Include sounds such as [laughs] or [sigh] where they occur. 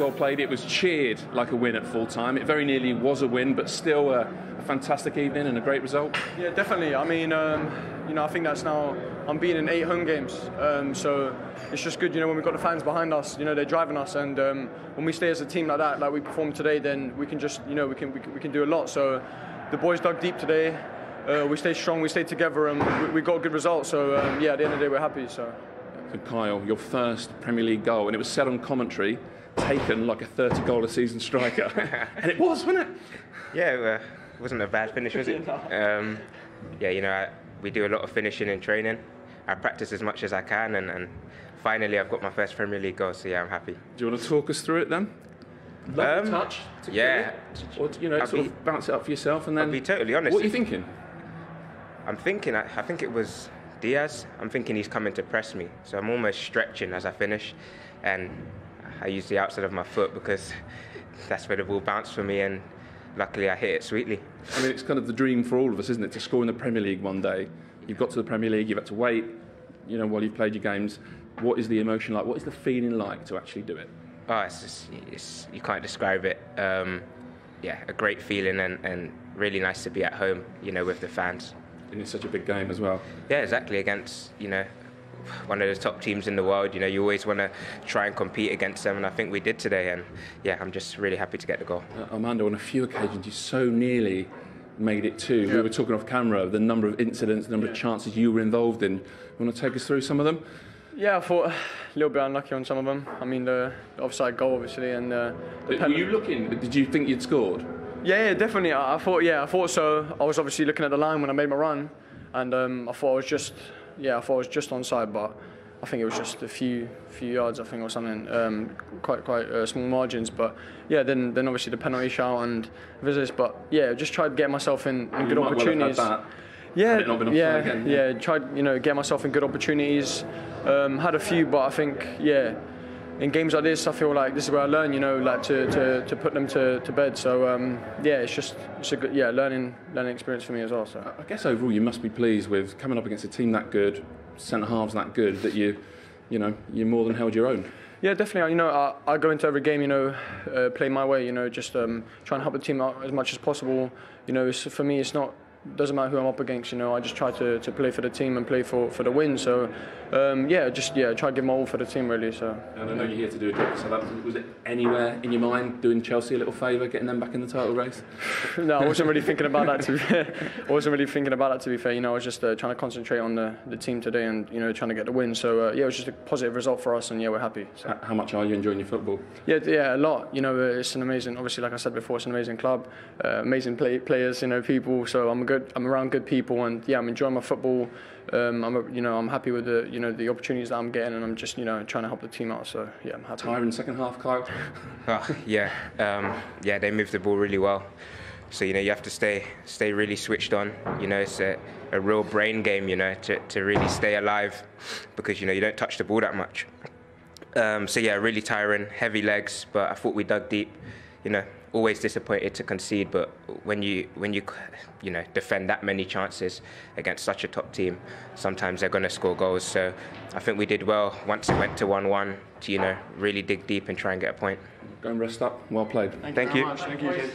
well played. It was cheered like a win at full time. It very nearly was a win, but still a, a fantastic evening and a great result. Yeah, definitely. I mean, um, you know, I think that's now I'm being in eight home games, um, so it's just good. You know, when we've got the fans behind us, you know, they're driving us, and um, when we stay as a team like that, like we performed today, then we can just, you know, we can we can, we can do a lot. So the boys dug deep today. Uh, we stayed strong, we stayed together, and we, we got a good result. So um, yeah, at the end of the day, we're happy. So. So Kyle, your first Premier League goal, and it was said on commentary, taken like a 30 goal a season striker, [laughs] and it was, wasn't it? Yeah, uh, it wasn't a bad finish, was it? [laughs] Um, yeah, you know, I, we do a lot of finishing in training. I practice as much as I can, and, and finally I've got my first Premier League goal. So yeah, I'm happy. Do you want to talk us through it then? Love Um, touch. to yeah. Or you know, I'll sort be- of bounce it up for yourself, and then. I'll be totally honest. What are you thinking? I'm thinking, I, I think it was Dias. I'm thinking he's coming to press me. So I'm almost stretching as I finish. And I use the outside of my foot because [laughs] that's where the ball bounced for me. And luckily I hit it sweetly. I mean, it's kind of the dream for all of us, isn't it? To score in the Premier League one day. You've got to the Premier League, you've had to wait, you know, while you've played your games. What is the emotion like? What is the feeling like to actually do it? Oh, it's just, it's, you can't describe it. Um, yeah, a great feeling and, and really nice to be at home, you know, with the fans. And it's such a big game as well. Yeah, exactly. Against you know one of the top teams in the world. You know, you always want to try and compete against them, and I think we did today. And yeah, I'm just really happy to get the goal. Uh, Armando, on a few occasions, you so nearly made it too. We were talking off camera, the number of incidents, the number of chances you were involved in. You want to take us through some of them? Yeah, I thought a little bit unlucky on some of them. I mean, the, the offside goal, obviously, and uh, the Were pen- you looking? Did you think you'd scored? Yeah, yeah, definitely. I, I thought, yeah, I thought so. I was obviously looking at the line when I made my run, and um, I thought I was just, yeah, I thought I was just onside, but I think it was just a few, few yards, I think, or something. Um, quite, quite uh, small margins, but yeah. Then, then obviously the penalty shout and visits, but yeah, just tried to get myself in, in good might well have had opportunities. that. Yeah, Had it not been yeah, again, yeah, yeah. Tried, you know, get myself in good opportunities. Um, had a few, but I think, yeah, in games like this, I feel like this is where I learn. You know, like to, to, to put them to, to bed. So um, yeah, it's just it's a good yeah learning learning experience for me as well. So I guess overall you must be pleased with coming up against a team that good, centre halves that good, that you, you know, you more than held your own. yeah, definitely. You know, I, I go into every game, you know, uh, play my way. You know, just um, try and help the team out as much as possible. You know, it's, for me, it's not doesn't matter who I'm up against. You know, I just try to, to play for the team and play for, for the win. So um, yeah, just yeah, try to give my all for the team really. So. And I know you're here to do a job, so that, was it anywhere in your mind doing Chelsea a little favour, getting them back in the title race? [laughs] no, I wasn't really thinking about that. To be fair. [laughs] [laughs] I wasn't really thinking about that. To be fair, you know, I was just uh, trying to concentrate on the, the team today and you know trying to get the win. So uh, yeah, it was just a positive result for us, and yeah, we're happy. So. How much are you enjoying your football? Yeah, yeah, a lot. You know, uh, it's an amazing. Obviously, like I said before, it's an amazing club, uh, amazing play, players. You know, people. So I'm good. I'm around good people, and yeah, I'm enjoying my football. Um, I'm, a, you know, I'm happy with the, you know, the opportunities that I'm getting, and I'm just, you know, trying to help the team out. So yeah, I'm happy. Tiring second half, Kyle? Oh, yeah, um, yeah, they moved the ball really well. So you know you have to stay stay really switched on. You know it's a, a real brain game. You know to, to really stay alive because you know you don't touch the ball that much. Um, so yeah, really tiring, heavy legs. But I thought we dug deep. You know, always disappointed to concede. But when you when you you know defend that many chances against such a top team, sometimes they're going to score goals. So I think we did well once it went to one-one to you know really dig deep and try and get a point. Go and rest up. Well played. Thank you. Thank you.